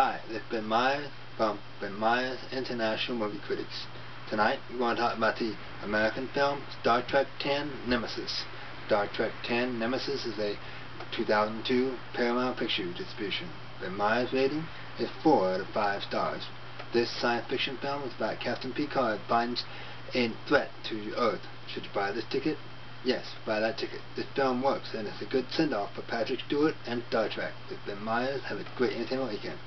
Hi, this is Ben Meyers from Ben Meyers International Movie Critics. Tonight we're going to talk about the American film Star Trek X Nemesis. Star Trek X Nemesis is a 2002 Paramount Picture distribution. Ben Meyers' rating is 4 out of 5 stars. This science fiction film is about Captain Picard finds a threat to Earth. Should you buy this ticket? Yes, buy that ticket. This film works and it's a good send-off for Patrick Stewart and Star Trek. This has Ben Meyers. Have a great entertainment weekend.